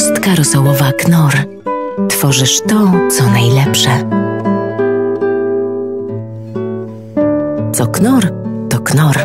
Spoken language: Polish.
Czekoladka rosołowa Knor. Tworzysz to, co najlepsze. Co Knor, to Knor.